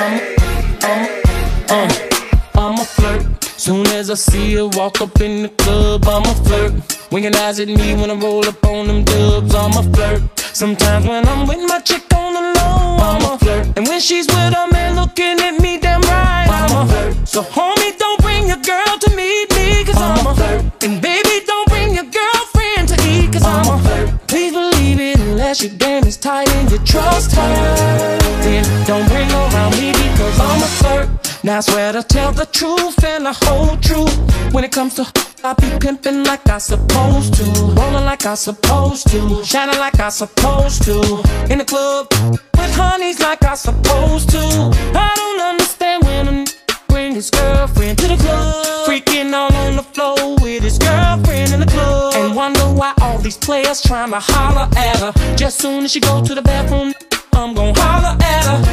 I'm, I'm, a flirt. Soon as I see her walk up in the club, I'm a flirt. Winking eyes at me when I roll up on them dubs, I'm a flirt. Sometimes when I'm with my chick on the low, I'm a flirt. And when she's with a man looking at me damn right, I'm a flirt. So homie, Now I swear to tell the truth and the whole truth. When it comes to I be pimping like I supposed to, rolling like I supposed to, shining like I supposed to, in the club with honeys like I supposed to. I don't understand when a bring his girlfriend to the club, freaking all on the floor with his girlfriend in the club, and wonder why all these players trying to holler at her. Just soon as she go to the bathroom, I'm gon' holler at her.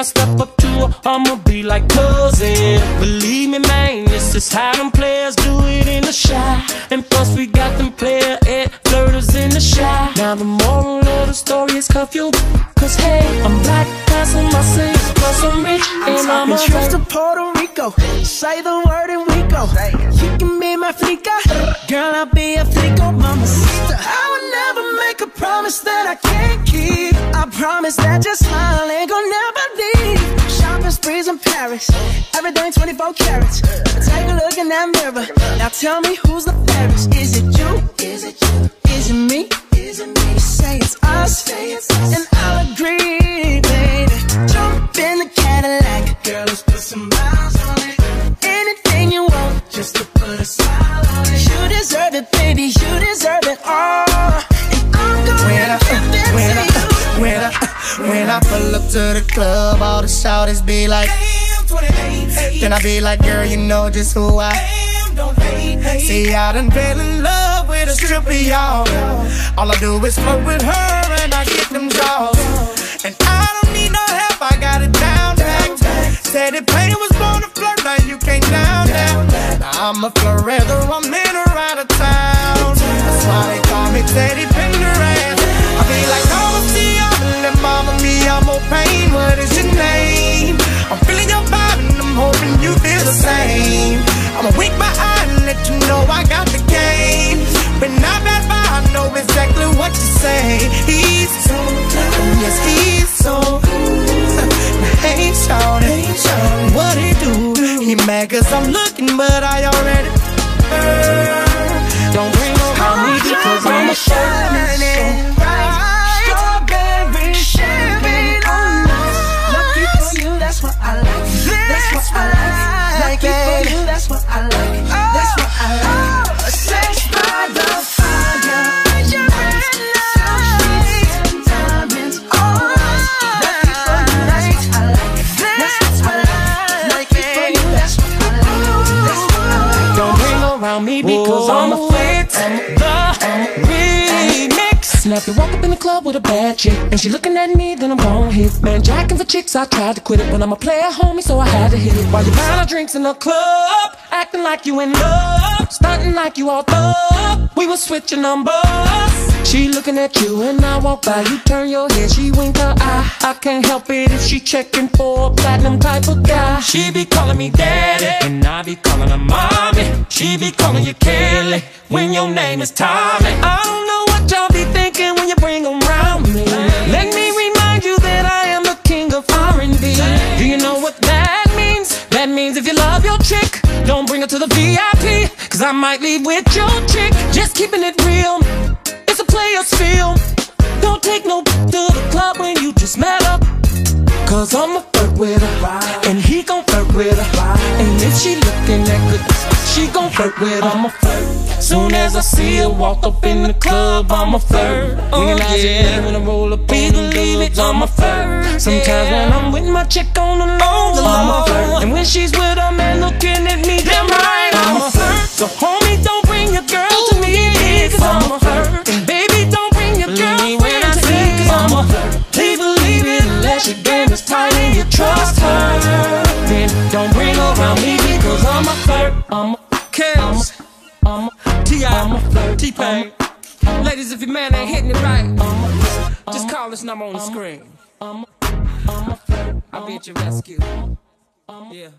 I step up to her, I'ma be like cousin. Believe me, man, this is how them players do it in the Chi. And plus, we got them player and flirters in the Chi. Now the moral of the story is cuff you, cause hey, I'm black, passing my sins, plus I'm rich, and I'm a trips to Puerto Rico. Say the word and we go. You can be my flica. Girl, I'll be a flico, mama sister. I would never make a promise that I can't keep. I promise that your smile ain't gonna. Shopping in Paris. Everything 24 carats. Take a look in that mirror. Now tell me who's the fairest. Is it you? Is it you? Is it me? Is it me? Say it's us. Say it's us. And I'll agree, baby. Jump in the Cadillac. Girl, let's put some miles when I pull up to the club, all the shouters be like, then I be like, girl, you know just who I am. don't be See, I done fell in love with a stripper, y'all. All I do is flirt with her and I get them jaws. And I don't need no help, I got it down, down. Said it pain was born to flirt, now you can't down, down. Now I'm a flirt, The remix. Now if you walk up in the club with a bad chick and she looking at me, then I'm gon' hit. Man, jacking for chicks, I tried to quit it, but I'm a player, homie, so I had to hit it. While you buying drinks in the club, acting like you in love, stunting like you all up. We was switching numbers. She looking at you and I walk by, you turn your head, she wink her eye. I can't help it if she checking for a platinum type of guy. She be calling me daddy, and I be calling her mommy. She be calling you Kelly when your name is Tommy. I don't know what y'all be thinking when you bring 'em round me. Let me remind you that I am the king of R&B. Do you know what that means? That means if you love your chick, don't bring her to the VIP. Cause I might leave with your chick. Just keeping it real. Player's field. Don't take no to the club when you just met her. Cause I'ma flirt with her And he gon' flirt with her. And if she looking that good She gon' flirt with her. I'ma flirt. Soon as I see her walk up in the club I'ma flirt. Oh yeah. When I roll up on the dubs I'ma flirt Sometimes when I'm with my chick on the low I'ma flirt. And when she's with her man looking at me Damn right I'ma flirt. So homie you trust her Then don't bring her around me because I'm a flirt I'm a Kels, T.I., T-Pain. Ladies, if your man ain't hitting it right, just call this number on the screen. I'll be at your rescue. Yeah.